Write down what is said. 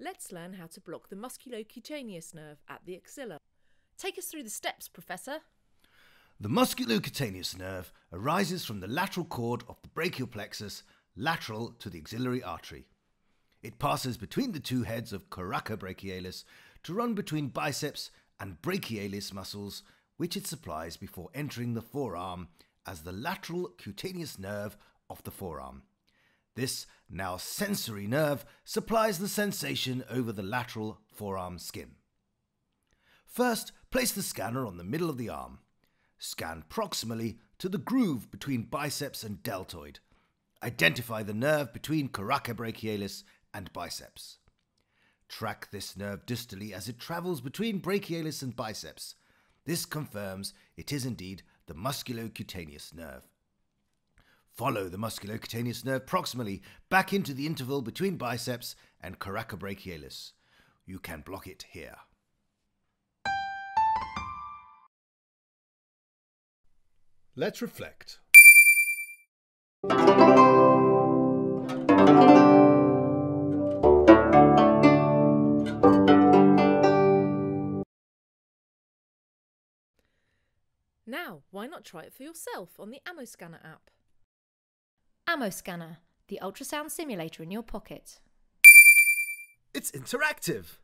Let's learn how to block the musculocutaneous nerve at the axilla. Take us through the steps, Professor. The musculocutaneous nerve arises from the lateral cord of the brachial plexus, lateral to the axillary artery. It passes between the two heads of coracobrachialis to run between biceps and brachialis muscles, which it supplies before entering the forearm as the lateral cutaneous nerve of the forearm. This now sensory nerve supplies the sensation over the lateral forearm skin. First, place the scanner on the middle of the arm. Scan proximally to the groove between biceps and deltoid. Identify the nerve between coracobrachialis and biceps. Track this nerve distally as it travels between brachialis and biceps. This confirms it is indeed the musculocutaneous nerve. Follow the musculocutaneous nerve proximally back into the interval between biceps and coracobrachialis. You can block it here. Let's reflect. Now, why not try it for yourself on the AmoScanner app? AmoScanner, the ultrasound simulator in your pocket. It's interactive.